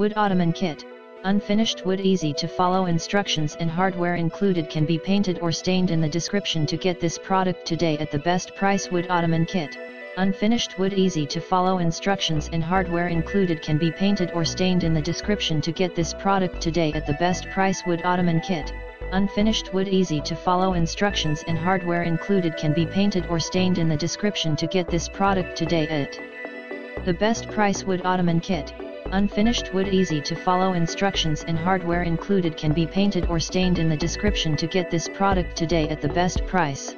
Wood Ottoman Kit, unfinished wood easy to follow instructions and hardware included can be painted or stained in the description to get this product today at the best price Wood Ottoman Kit. Unfinished wood easy to follow instructions and hardware included can be painted or stained in the description to get this product today at the best price Wood Ottoman Kit. Unfinished wood easy to follow instructions and hardware included can be painted or stained in the description to get this product today at the best price wood ottoman kit. Unfinished wood easy to follow instructions and hardware included can be painted or stained in the description to get this product today at the best price.